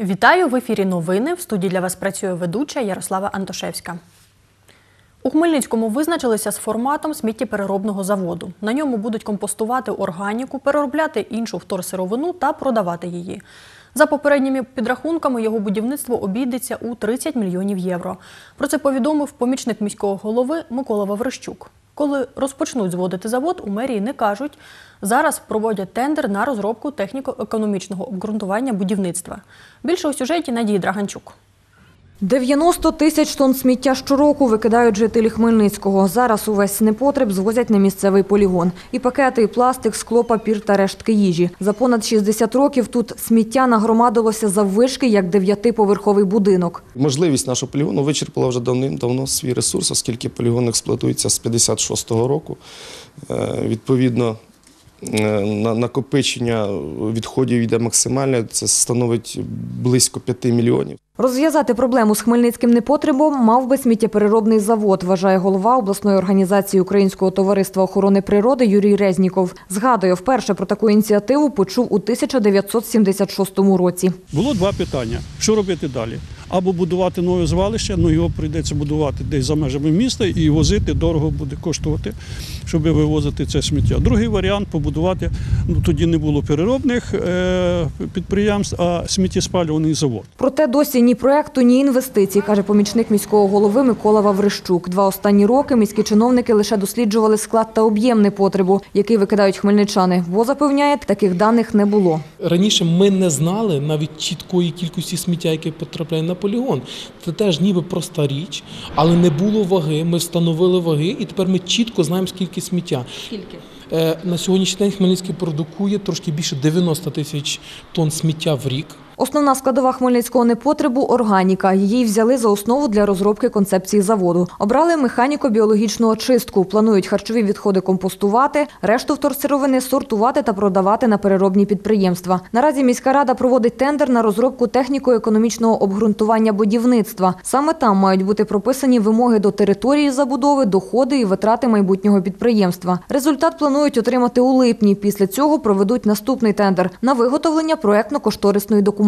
Вітаю в ефірі новини. В студії для вас працює ведуча Ярослава Антошевська. У Хмельницькому визначилися з форматом сміттєпереробного заводу. На ньому будуть компостувати органіку, переробляти іншу вторсировину та продавати її. За попередніми підрахунками, його будівництво обійдеться у 30 мільйонів євро. Про це повідомив помічник міського голови Микола Ваврищук. Коли розпочнуть зводити завод, у мерії не кажуть. Зараз проводять тендер на розробку техніко-економічного обґрунтування будівництва. Більше у сюжеті Надії Драганчук. 90 тисяч тонн сміття щороку викидають жителі Хмельницького. Зараз увесь непотреб звозять на місцевий полігон. І пакети, і пластик, скло, папір та рештки їжі. За понад 60 років тут сміття нагромадилося заввишки, як дев'ятиповерховий будинок. Можливість нашого полігону вичерпала вже давним-давно свій ресурс, оскільки полігон експлуатується з 56-го року. Е, Відповідно, е, на- накопичення відходів йде максимальне, це становить близько 5 мільйонів. Розв'язати проблему з хмельницьким непотребом мав би сміттєпереробний завод, вважає голова обласної організації Українського товариства охорони природи Юрій Резніков. Згадує, вперше про таку ініціативу почув у 1976 році. Було два питання: що робити далі? Або будувати нове звалище, ну його прийдеться будувати десь за межами міста і возити дорого буде коштувати, щоб вивозити це сміття. Другий варіант побудувати. Ну тоді не було переробних е, підприємств, а сміттєспалюваний завод. Проте досі ні проекту, ні інвестицій, каже помічник міського голови Микола Ваврищук. Два останні роки міські чиновники лише досліджували склад та об'єм непотребу, який викидають хмельничани, бо запевняє, таких даних не було. Раніше ми не знали навіть чіткої кількості сміття, яке потрапляє на полігон. Це теж ніби проста річ, але не було ваги. Ми встановили ваги, і тепер ми чітко знаємо, скільки сміття. Скільки? Е, На сьогоднішній день Хмельницький продукує трошки більше 90 тисяч тонн сміття в рік. Основна складова хмельницького непотребу органіка. Її взяли за основу для розробки концепції заводу. Обрали механіко-біологічну очистку. Планують харчові відходи компостувати, решту вторсировини сортувати та продавати на переробні підприємства. Наразі міська рада проводить тендер на розробку техніко-економічного обґрунтування будівництва. Саме там мають бути прописані вимоги до території забудови, доходи і витрати майбутнього підприємства. Результат планують отримати у липні. Після цього проведуть наступний тендер на виготовлення проектно-кошторисної документації.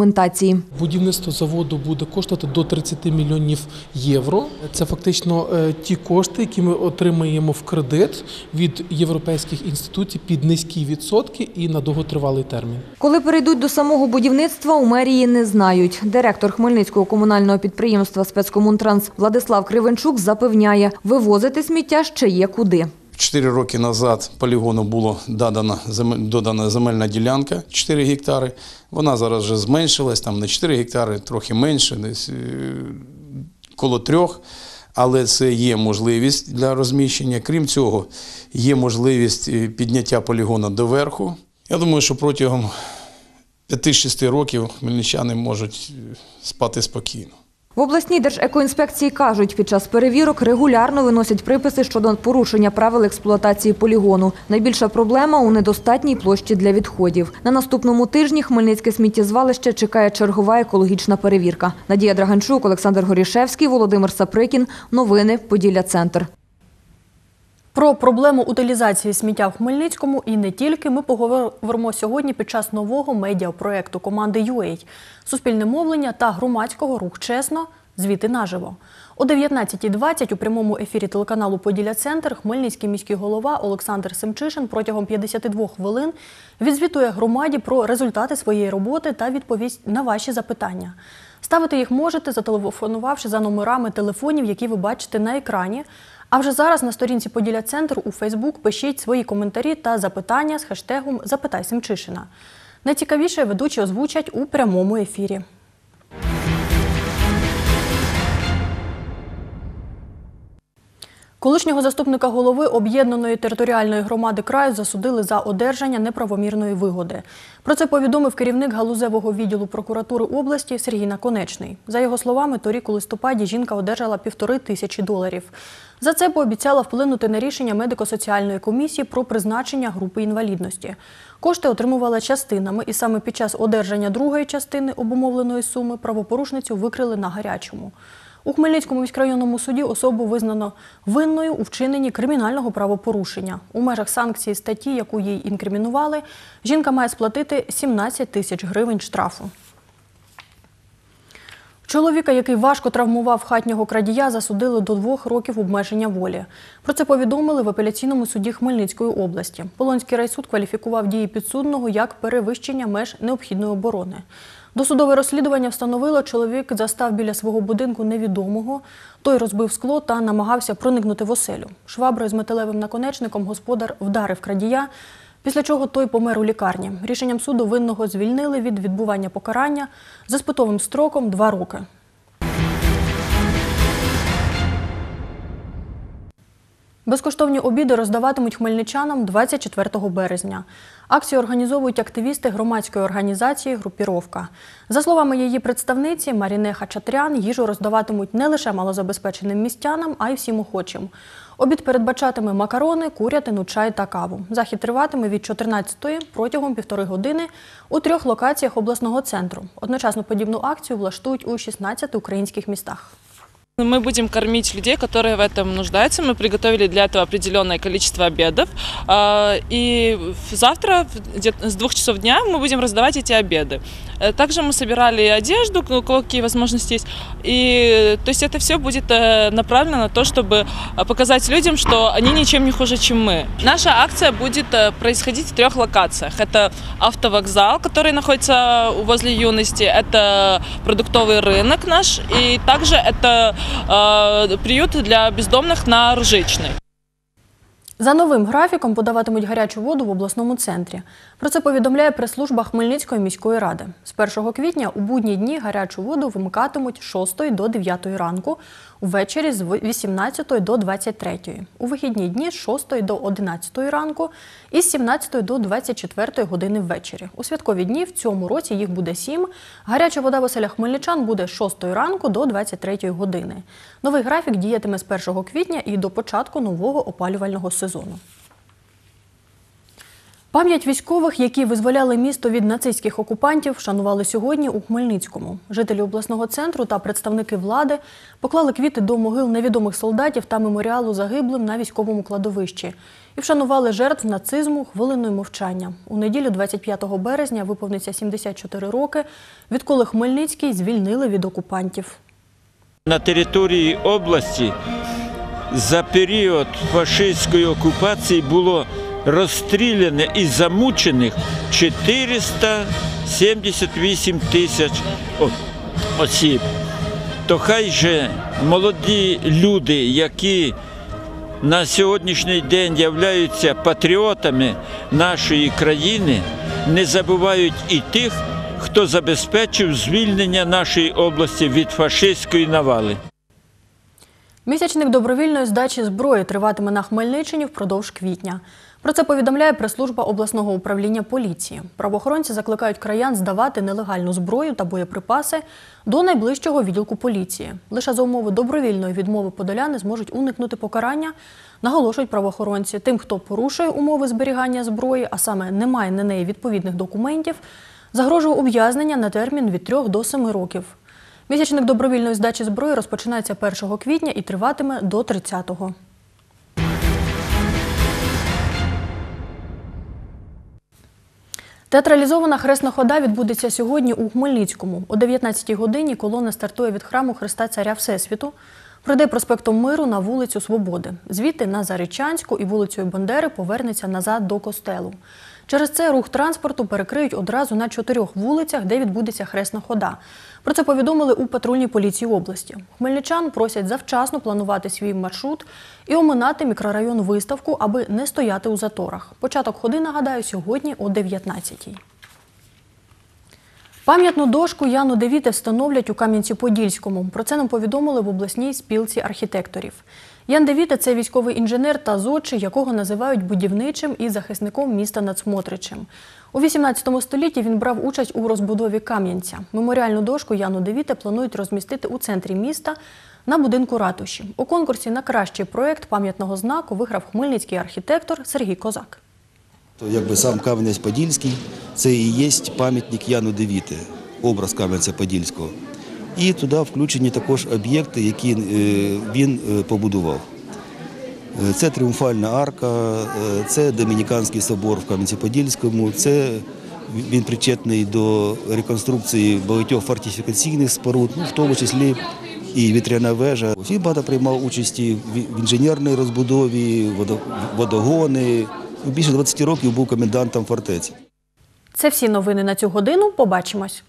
Будівництво заводу буде коштувати до 30 мільйонів євро. Це фактично е, ті кошти, які ми отримаємо в кредит від європейських інституцій під низькі відсотки і на довготривалий термін. Коли перейдуть до самого будівництва, у мерії не знають. Директор Хмельницького комунального підприємства «Спецкомунтранс» Владислав Кривенчук запевняє, вивозити сміття ще є куди. Чотири роки назад полігону було додана, додана земельна ділянка 4 гектари. Вона зараз вже зменшилась, там не 4 гектари, трохи менше, десь е, коло трьох. Але це є можливість для розміщення. Крім цього, є можливість е, підняття полігону доверху. Я думаю, що протягом 5-6 років хмельничани можуть е, спати спокійно. В обласній держекоінспекції кажуть, під час перевірок регулярно виносять приписи щодо порушення правил експлуатації полігону. Найбільша проблема у недостатній площі для відходів. На наступному тижні Хмельницьке сміттєзвалище чекає чергова екологічна перевірка. Надія Драганчук, Олександр Горішевський, Володимир Саприкін. Новини Поділля Центр. Про проблему утилізації сміття в Хмельницькому і не тільки ми поговоримо сьогодні під час нового медіапроекту команди UA Суспільне мовлення та громадського рух чесно. Звіти наживо. О 19.20 у прямому ефірі телеканалу Поділля Центр Хмельницький міський голова Олександр Семчишин протягом 52 хвилин відзвітує громаді про результати своєї роботи та відповість на ваші запитання. Ставити їх можете, зателефонувавши за номерами телефонів, які ви бачите на екрані. А вже зараз на сторінці Поділля Центр у Фейсбук пишіть свої коментарі та запитання з хештегом Запитай Семчишина. Найцікавіше ведучі озвучать у прямому ефірі. Колишнього заступника голови об'єднаної територіальної громади краю засудили за одержання неправомірної вигоди. Про це повідомив керівник галузевого відділу прокуратури області Сергій Наконечний. За його словами, торік у листопаді жінка одержала півтори тисячі доларів. За це пообіцяла вплинути на рішення медико-соціальної комісії про призначення групи інвалідності. Кошти отримувала частинами, і саме під час одержання другої частини обумовленої суми правопорушницю викрили на гарячому. У Хмельницькому міськрайонному суді особу визнано винною у вчиненні кримінального правопорушення. У межах санкції статті, яку їй інкримінували, жінка має сплатити 17 тисяч гривень штрафу. Чоловіка, який важко травмував хатнього крадія, засудили до двох років обмеження волі. Про це повідомили в апеляційному суді Хмельницької області. Полонський райсуд кваліфікував дії підсудного як перевищення меж необхідної оборони. Досудове розслідування встановило, чоловік застав біля свого будинку невідомого. Той розбив скло та намагався проникнути в оселю. Шваброю з металевим наконечником господар вдарив крадія, після чого той помер у лікарні. Рішенням суду винного звільнили від відбування покарання з іспитовим строком два роки. Безкоштовні обіди роздаватимуть хмельничанам 24 березня. Акцію організовують активісти громадської організації Групіровка. За словами її представниці Маріне Хачатрян, їжу роздаватимуть не лише малозабезпеченим містянам, а й всім охочим. Обід передбачатиме макарони, курятину, чай та каву. Захід триватиме від 14-ї протягом півтори години у трьох локаціях обласного центру. Одночасно подібну акцію влаштують у 16 українських містах. Мы будем кормить людей, которые в этом нуждаются. Мы приготовили для этого определенное количество обедов. А, И завтра с двух часов дня мы будем раздавать эти обеды. Э, Также мы собирали одежду, у кого какие возможности есть. И то есть это все будет э, направлено на то, чтобы э, показать людям, что они ничем не хуже, чем мы. Наша акция будет происходить в трех локациях. Это автовокзал, который находится возле юности, это продуктовый рынок наш, и также это приют для бездомных на Ржичной. За новим графіком подаватимуть гарячу воду в обласному центрі. Про це повідомляє прес-служба Хмельницької міської ради. З 1 квітня у будні дні гарячу воду вимикатимуть з 6 до 9 ранку, ввечері з 18 до 23. У вихідні дні з 6 до 11 ранку і з 17 до 24 години ввечері. У святкові дні в цьому році їх буде 7. Гаряча вода в оселях хмельничан буде з 6 ранку до 23 години. Новий графік діятиме з 1 квітня і до початку нового опалювального сезону. Пам'ять військових, які визволяли місто від нацистських окупантів, вшанували сьогодні у Хмельницькому. Жителі обласного центру та представники влади поклали квіти до могил невідомих солдатів та меморіалу загиблим на військовому кладовищі і вшанували жертв нацизму хвилиною мовчання. У неділю, 25 березня, виповниться 74 роки, відколи Хмельницький звільнили від окупантів. На території області за період фашистської окупації було розстріляно і замучених 478 тисяч осіб. То хай же молоді люди, які на сьогоднішній день являються патріотами нашої країни, не забувають і тих, хто забезпечив звільнення нашої області від фашистської навали. Місячник добровільної здачі зброї триватиме на Хмельниччині впродовж квітня. Про це повідомляє прес-служба обласного управління поліції. Правоохоронці закликають краян здавати нелегальну зброю та боєприпаси до найближчого відділку поліції. Лише за умови добровільної відмови подоляни зможуть уникнути покарання, наголошують правоохоронці. Тим, хто порушує умови зберігання зброї, а саме не має на неї відповідних документів, загрожує ув'язнення на термін від 3 до 7 років. Місячник добровільної здачі зброї розпочинається 1 квітня і триватиме до 30-го. Театралізована хресна хода відбудеться сьогодні у Хмельницькому. О 19-й годині колона стартує від храму Христа Царя Всесвіту. Пройде проспектом Миру на вулицю Свободи. Звідти на Зарічанську і вулицею Бандери повернеться назад до костелу. Через це рух транспорту перекриють одразу на чотирьох вулицях, де відбудеться хресна хода. Про це повідомили у патрульній поліції області. Хмельничан просять завчасно планувати свій маршрут і оминати мікрорайон виставку, аби не стояти у заторах. Початок ходи, нагадаю, сьогодні о 19-й. Пам'ятну дошку Яну Девіте встановлять у Кам'янці-Подільському. Про це нам повідомили в обласній спілці архітекторів. Ян Девіте – це військовий інженер та зодчий, якого називають будівничим і захисником міста Нацмотричем. У 18 столітті він брав участь у розбудові Кам'янця. Меморіальну дошку Яну Девіте планують розмістити у центрі міста на будинку ратуші. У конкурсі на кращий проєкт пам'ятного знаку виграв хмельницький архітектор Сергій Козак. Якби сам Кам'янець-Подільський це і є пам'ятник Яну Девіти, образ Кам'янця-Подільського. І туди включені також об'єкти, які е, він е, побудував. Е, Це Тріумфальна арка, це Домініканський собор в Кам'янці-Подільському, це Він причетний до реконструкції багатьох фортифікаційних споруд, ну, в тому числі і вітряна вежа. Він багато приймав участі в в інженерній розбудові, водогони. Більше 20 років був комендантом фортеці. Це всі новини на цю годину. Побачимось.